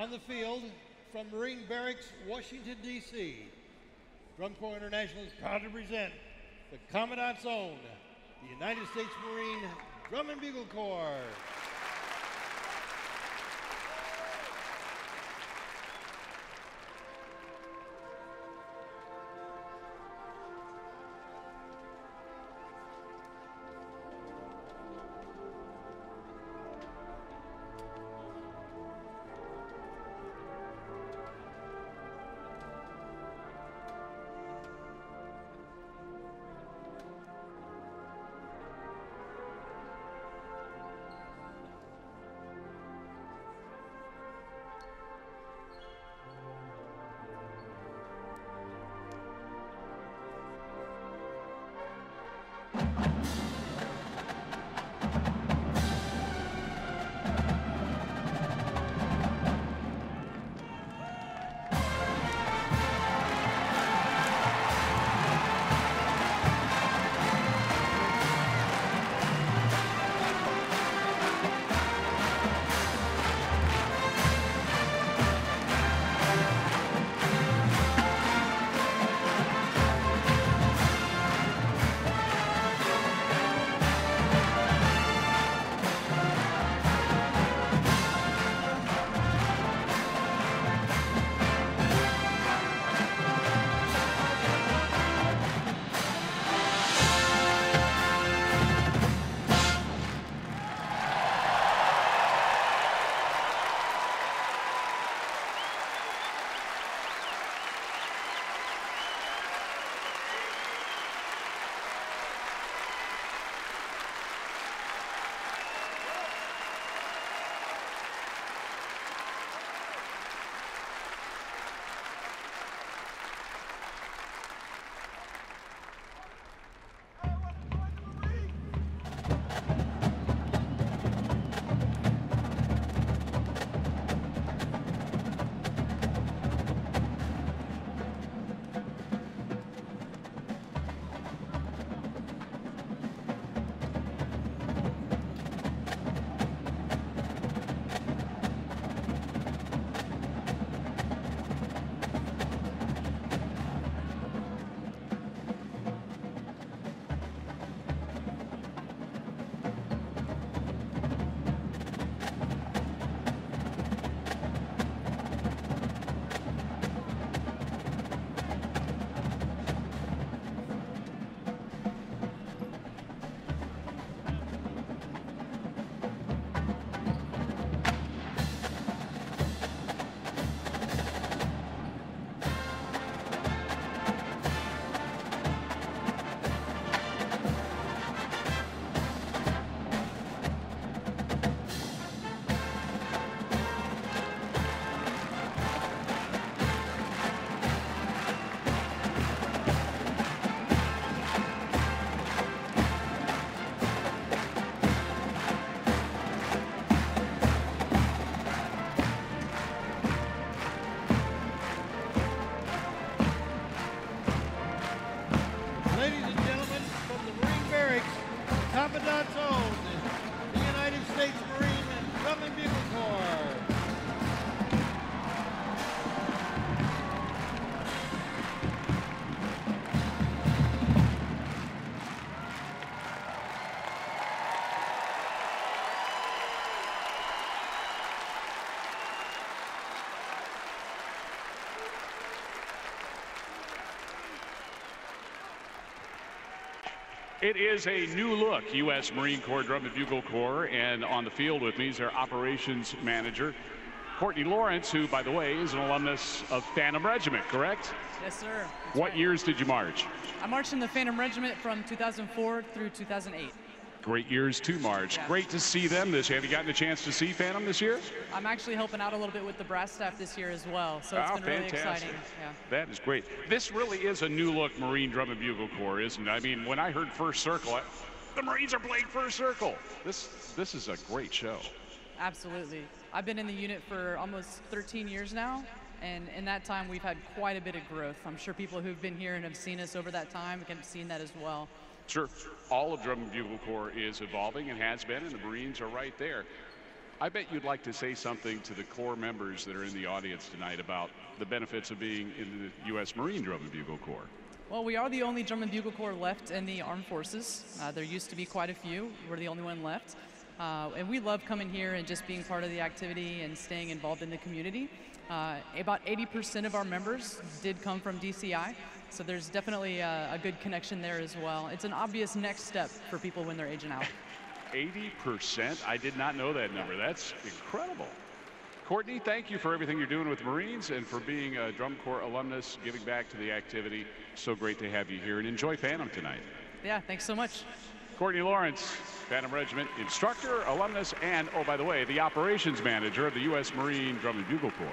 On the field, from Marine Barracks, Washington, D.C., Drum Corps International is proud to present the Commandant's Own, the United States Marine Drum and Bugle Corps. It is a new look U.S. Marine Corps Drum and Bugle Corps, and on the field with me is their operations manager, Courtney Lawrence, who, by the way, is an alumnus of Phantom Regiment, correct? Yes, sir. That's what right. years did you march? I marched in the Phantom Regiment from 2004 through 2008. Great years to march. Yeah. Great to see them this year. Have you gotten a chance to see Phantom this year? I'm actually helping out a little bit with the brass staff this year as well, so it's oh, been really fantastic. exciting. Yeah. That is great. This really is a new look Marine Drum and Bugle Corps, isn't it? I mean, when I heard First Circle, I, the Marines are playing First Circle. This this is a great show. Absolutely. I've been in the unit for almost 13 years now, and in that time we've had quite a bit of growth. I'm sure people who've been here and have seen us over that time can have seen that as well. Sure, all of Drum and Bugle Corps is evolving and has been, and the Marines are right there. I bet you'd like to say something to the Corps members that are in the audience tonight about the benefits of being in the U.S. Marine Drum and Bugle Corps. Well, we are the only drum and bugle corps left in the armed forces. Uh, there used to be quite a few. We're the only one left. Uh, and we love coming here and just being part of the activity and staying involved in the community. Uh, about 80% of our members did come from DCI, so there's definitely a, a good connection there as well. It's an obvious next step for people when they're aging out. 80%? I did not know that number. That's incredible. Courtney, thank you for everything you're doing with Marines and for being a Drum Corps alumnus, giving back to the activity. So great to have you here and enjoy Phantom tonight. Yeah, thanks so much. Courtney Lawrence, Phantom Regiment instructor, alumnus, and, oh, by the way, the operations manager of the U.S. Marine Drum and Bugle Corps.